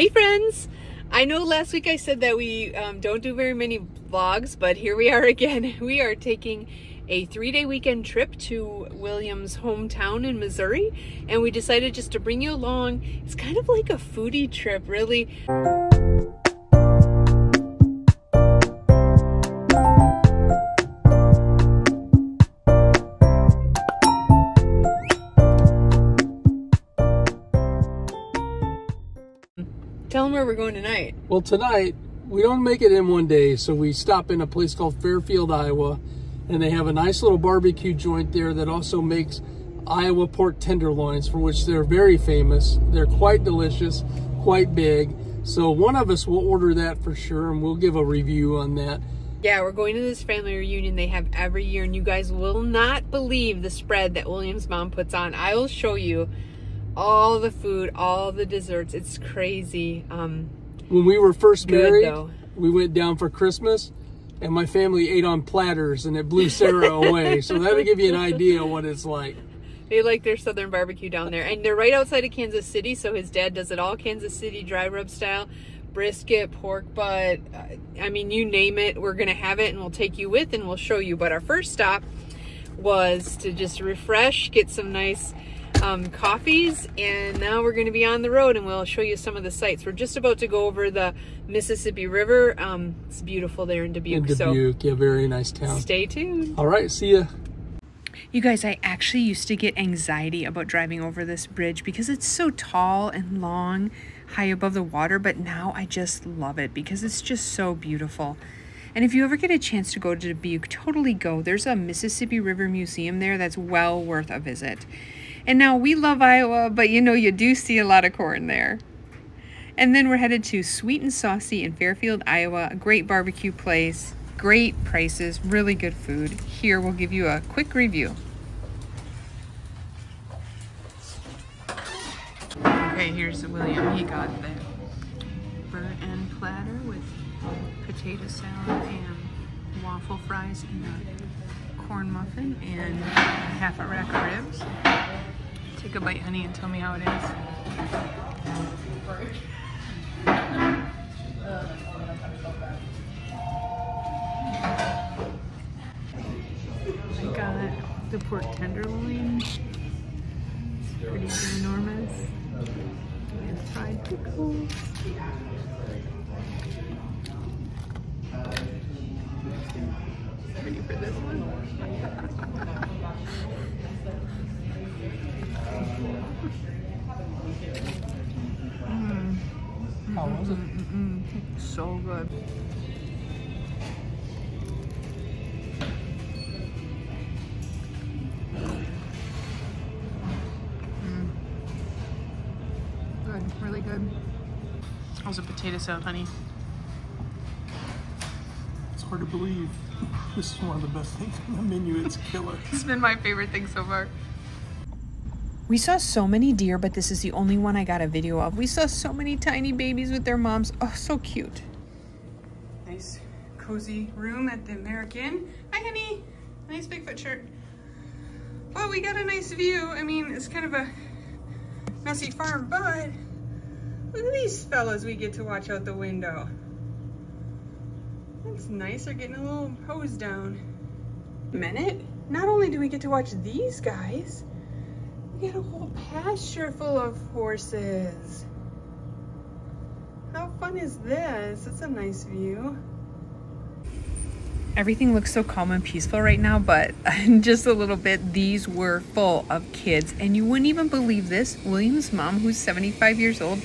Hey friends! I know last week I said that we um, don't do very many vlogs, but here we are again. We are taking a three-day weekend trip to William's hometown in Missouri, and we decided just to bring you along. It's kind of like a foodie trip, really. Tell them where we're going tonight. Well, tonight we don't make it in one day, so we stop in a place called Fairfield, Iowa, and they have a nice little barbecue joint there that also makes Iowa pork tenderloins, for which they're very famous. They're quite delicious, quite big. So one of us will order that for sure, and we'll give a review on that. Yeah, we're going to this family reunion they have every year, and you guys will not believe the spread that William's mom puts on. I will show you all the food, all the desserts. It's crazy. Um, when we were first married, though. we went down for Christmas, and my family ate on platters, and it blew Sarah away. So that'll give you an idea what it's like. They like their southern barbecue down there. And they're right outside of Kansas City, so his dad does it all Kansas City dry rub style. Brisket, pork butt, uh, I mean, you name it, we're going to have it and we'll take you with and we'll show you. But our first stop was to just refresh, get some nice um, coffees, and now we're going to be on the road and we'll show you some of the sights. We're just about to go over the Mississippi River. Um, it's beautiful there in Dubuque. In Dubuque, yeah, very nice town. Stay tuned. All right, see ya. You guys, I actually used to get anxiety about driving over this bridge because it's so tall and long, high above the water, but now I just love it because it's just so beautiful. And if you ever get a chance to go to Dubuque, totally go. There's a Mississippi River Museum there that's well worth a visit. And now we love Iowa, but you know, you do see a lot of corn there. And then we're headed to Sweet and Saucy in Fairfield, Iowa, a great barbecue place, great prices, really good food. Here we'll give you a quick review. Okay, here's William. He got the burnt end platter with potato salad and waffle fries and a corn muffin and half a rack of ribs. Take a bite, honey, and tell me how it is. I got the pork tenderloin. It's pretty enormous. And fried pickles. Ready for this one? How was it? Mm, so good. Mm. Good, really good. How's a potato salad, honey? It's hard to believe. This is one of the best things on the menu. It's killer. It's been my favorite thing so far. We saw so many deer, but this is the only one I got a video of. We saw so many tiny babies with their moms. Oh, so cute. Nice cozy room at the AmericInn. Hi, honey. Nice Bigfoot shirt. Well, we got a nice view. I mean, it's kind of a messy farm, but look at these fellas we get to watch out the window. That's nice. They're getting a little hose down. Minute? Not only do we get to watch these guys, get a whole pasture full of horses. How fun is this? It's a nice view. Everything looks so calm and peaceful right now, but in just a little bit, these were full of kids. And you wouldn't even believe this. William's mom, who's 75 years old,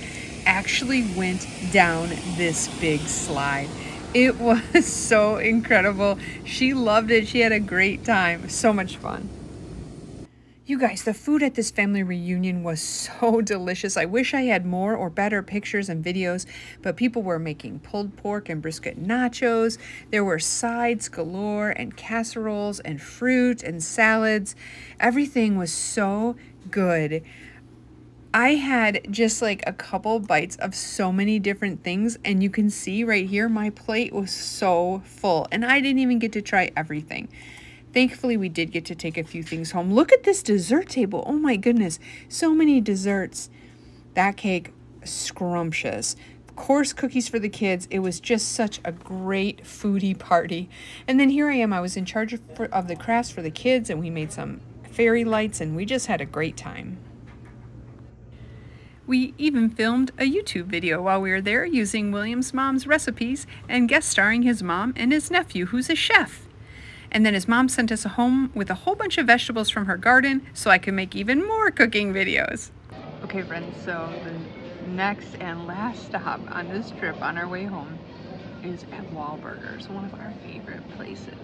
actually went down this big slide. It was so incredible. She loved it. She had a great time. So much fun. You guys, the food at this family reunion was so delicious. I wish I had more or better pictures and videos, but people were making pulled pork and brisket nachos. There were sides galore and casseroles and fruit and salads. Everything was so good. I had just like a couple bites of so many different things, and you can see right here, my plate was so full, and I didn't even get to try everything. Thankfully, we did get to take a few things home. Look at this dessert table. Oh my goodness, so many desserts. That cake, scrumptious. Of course, cookies for the kids. It was just such a great foodie party. And then here I am. I was in charge of, of the crafts for the kids, and we made some fairy lights, and we just had a great time. We even filmed a YouTube video while we were there using William's mom's recipes and guest starring his mom and his nephew, who's a chef. And then his mom sent us home with a whole bunch of vegetables from her garden so I could make even more cooking videos. Okay friends, so the next and last stop on this trip on our way home is at Wahlburgers, one of our favorite places.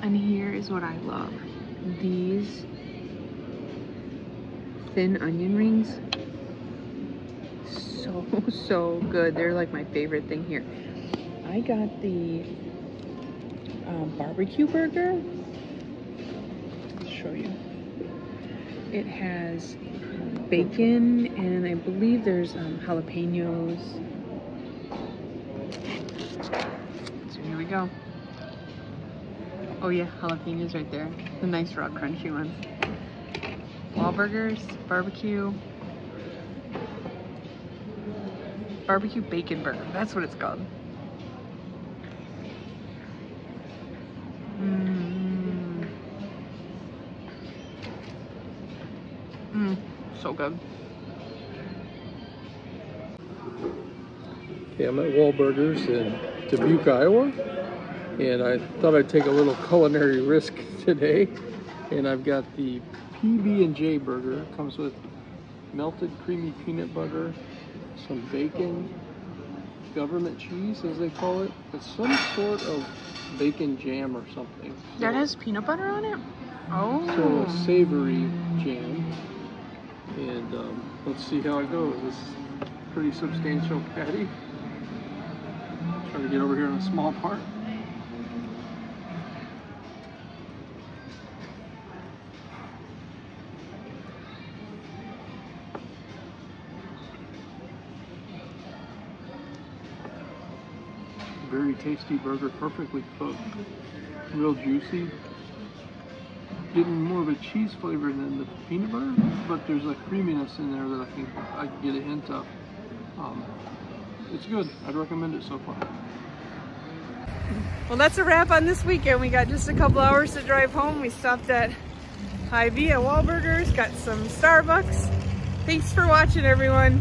And here is what I love. These thin onion rings. So, so good. They're like my favorite thing here. I got the barbecue burger. I'll show you. It has bacon and I believe there's um, jalapenos. So here we go. Oh yeah, jalapenos right there. The nice raw crunchy ones. Wahlburgers, barbecue. Barbecue bacon burger. That's what it's called. So good. Okay, I'm at Wahlburgers in Dubuque, Iowa, and I thought I'd take a little culinary risk today, and I've got the PB&J burger. It comes with melted creamy peanut butter, some bacon, government cheese, as they call it. It's some sort of bacon jam or something. That has peanut butter on it? Oh. So a oh. savory jam. And um, let's see how it goes. This is a pretty substantial patty. Try to get over here in a small part. Very tasty burger, perfectly cooked, real juicy. Getting more of a cheese flavor than the peanut butter, but there's a creaminess in there that I can I can get a hint of. Um, it's good. I'd recommend it so far. Well, that's a wrap on this weekend. We got just a couple hours to drive home. We stopped at Hy-Vee at Wahlburgers, got some Starbucks. Thanks for watching, everyone.